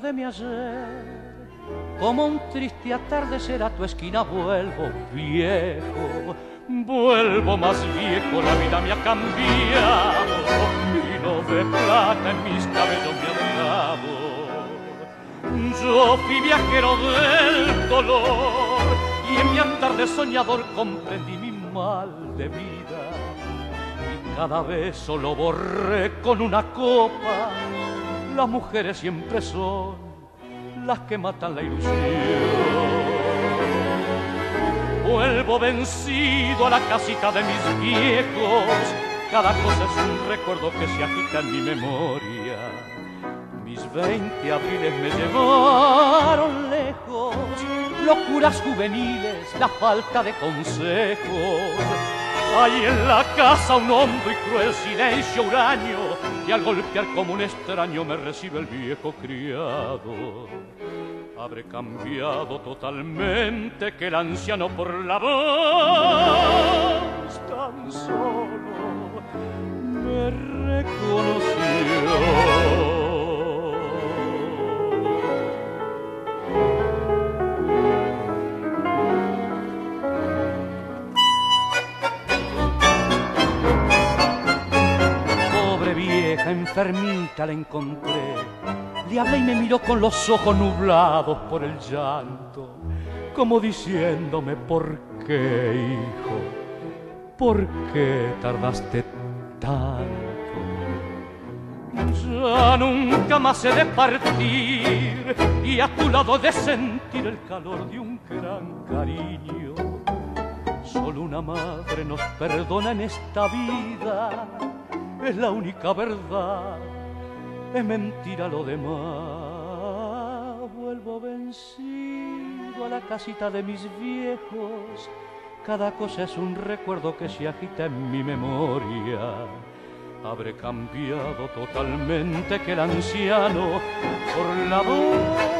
de mi ayer. Como un triste atardecer a tu esquina vuelvo viejo, vuelvo más viejo, la vida me ha cambiado no de plata en mis cabellos me ha. Yo fui viajero del dolor y en mi andar de soñador comprendí mi mal de vida y cada vez solo borré con una copa. Las mujeres siempre son las que matan la ilusión. Vuelvo vencido a la casita de mis viejos, cada cosa es un recuerdo que se agita en mi memoria. Mis veinte abriles me llevaron lejos, locuras juveniles, la falta de consejos. Hay en la casa un hondo y cruel silencio huraño y al golpear como un extraño me recibe el viejo criado. Habré cambiado totalmente que el anciano por la voz tan solo me enfermita la encontré. Le hablé y me miró con los ojos nublados por el llanto, como diciéndome, ¿por qué, hijo? ¿Por qué tardaste tanto? Ya nunca más he de partir y a tu lado de sentir el calor de un gran cariño. Solo una madre nos perdona en esta vida es la única verdad, es mentira lo demás. Vuelvo vencido a la casita de mis viejos, cada cosa es un recuerdo que se agita en mi memoria. Habré cambiado totalmente que el anciano por la voz